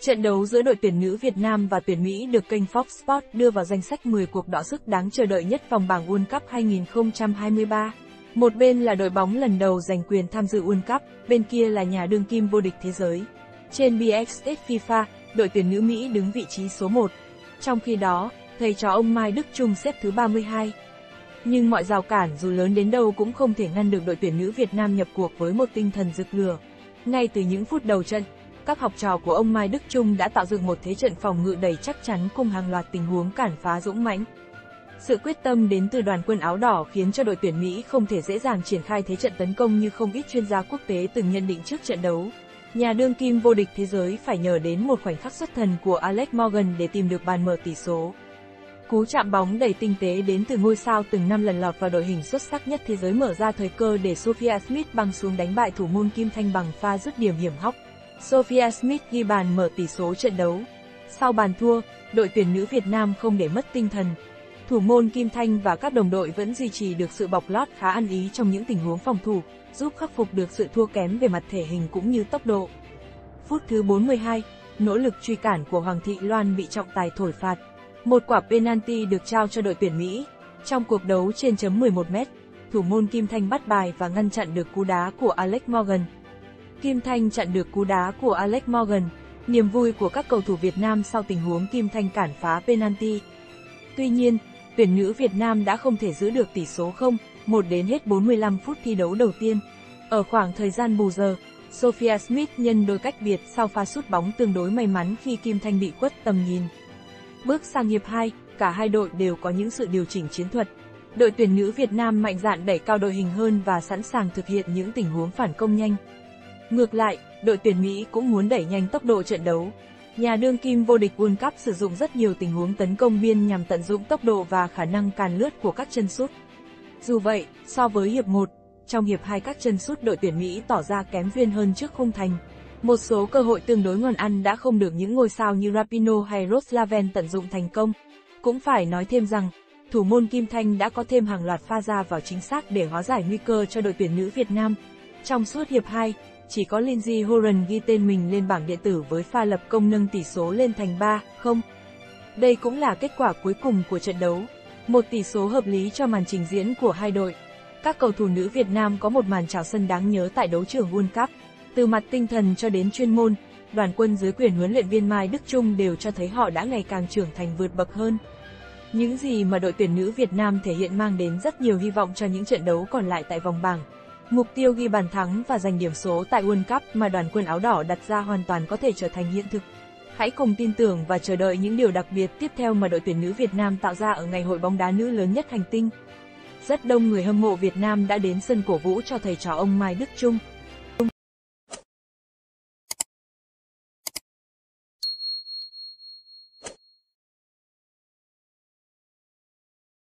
Trận đấu giữa đội tuyển nữ Việt Nam và tuyển Mỹ được kênh Fox Sports đưa vào danh sách 10 cuộc đọ sức đáng chờ đợi nhất vòng bảng World Cup 2023. Một bên là đội bóng lần đầu giành quyền tham dự World Cup, bên kia là nhà đương kim vô địch thế giới. Trên BXS FIFA, đội tuyển nữ Mỹ đứng vị trí số 1. Trong khi đó, thầy trò ông Mai Đức Trung xếp thứ 32. Nhưng mọi rào cản dù lớn đến đâu cũng không thể ngăn được đội tuyển nữ Việt Nam nhập cuộc với một tinh thần rực lửa. Ngay từ những phút đầu trận, các học trò của ông Mai Đức Trung đã tạo dựng một thế trận phòng ngự đầy chắc chắn cùng hàng loạt tình huống cản phá dũng mãnh. Sự quyết tâm đến từ đoàn quân áo đỏ khiến cho đội tuyển Mỹ không thể dễ dàng triển khai thế trận tấn công như không ít chuyên gia quốc tế từng nhận định trước trận đấu. Nhà đương kim vô địch thế giới phải nhờ đến một khoảnh khắc xuất thần của Alex Morgan để tìm được bàn mở tỷ số. Cú chạm bóng đầy tinh tế đến từ ngôi sao từng năm lần lọt vào đội hình xuất sắc nhất thế giới mở ra thời cơ để Sophia Smith băng xuống đánh bại thủ môn Kim Thanh bằng pha dứt điểm hiểm hóc. Sophia Smith ghi bàn mở tỷ số trận đấu. Sau bàn thua, đội tuyển nữ Việt Nam không để mất tinh thần. Thủ môn Kim Thanh và các đồng đội vẫn duy trì được sự bọc lót khá ăn ý trong những tình huống phòng thủ, giúp khắc phục được sự thua kém về mặt thể hình cũng như tốc độ. Phút thứ 42, nỗ lực truy cản của Hoàng Thị Loan bị trọng tài thổi phạt. Một quả penalty được trao cho đội tuyển Mỹ. Trong cuộc đấu trên chấm 11 mét, thủ môn Kim Thanh bắt bài và ngăn chặn được cú đá của Alex Morgan. Kim Thanh chặn được cú đá của Alex Morgan. Niềm vui của các cầu thủ Việt Nam sau tình huống Kim Thanh cản phá penalty. Tuy nhiên, tuyển nữ Việt Nam đã không thể giữ được tỷ số 0, 1 đến hết 45 phút thi đấu đầu tiên. Ở khoảng thời gian bù giờ, Sophia Smith nhân đôi cách biệt sau pha sút bóng tương đối may mắn khi Kim Thanh bị quất tầm nhìn. Bước sang hiệp 2, cả hai đội đều có những sự điều chỉnh chiến thuật. Đội tuyển nữ Việt Nam mạnh dạn đẩy cao đội hình hơn và sẵn sàng thực hiện những tình huống phản công nhanh. Ngược lại, đội tuyển Mỹ cũng muốn đẩy nhanh tốc độ trận đấu. Nhà đương kim vô địch World Cup sử dụng rất nhiều tình huống tấn công biên nhằm tận dụng tốc độ và khả năng càn lướt của các chân sút. Dù vậy, so với hiệp 1, trong hiệp 2 các chân sút đội tuyển Mỹ tỏ ra kém duyên hơn trước khung thành. Một số cơ hội tương đối ngon ăn đã không được những ngôi sao như Rapino hay Roslaven tận dụng thành công. Cũng phải nói thêm rằng, thủ môn Kim Thanh đã có thêm hàng loạt pha ra vào chính xác để hóa giải nguy cơ cho đội tuyển nữ Việt Nam. Trong suốt hiệp 2, chỉ có Lindsey Horan ghi tên mình lên bảng điện tử với pha lập công nâng tỷ số lên thành 3-0. Đây cũng là kết quả cuối cùng của trận đấu. Một tỷ số hợp lý cho màn trình diễn của hai đội. Các cầu thủ nữ Việt Nam có một màn trào sân đáng nhớ tại đấu trường World Cup. Từ mặt tinh thần cho đến chuyên môn, đoàn quân dưới quyền huấn luyện viên Mai Đức Trung đều cho thấy họ đã ngày càng trưởng thành vượt bậc hơn. Những gì mà đội tuyển nữ Việt Nam thể hiện mang đến rất nhiều hy vọng cho những trận đấu còn lại tại vòng bảng. Mục tiêu ghi bàn thắng và giành điểm số tại World Cup mà đoàn quân áo đỏ đặt ra hoàn toàn có thể trở thành hiện thực. Hãy cùng tin tưởng và chờ đợi những điều đặc biệt tiếp theo mà đội tuyển nữ Việt Nam tạo ra ở ngày hội bóng đá nữ lớn nhất hành tinh. Rất đông người hâm mộ Việt Nam đã đến sân cổ vũ cho thầy trò ông Mai Đức Trung.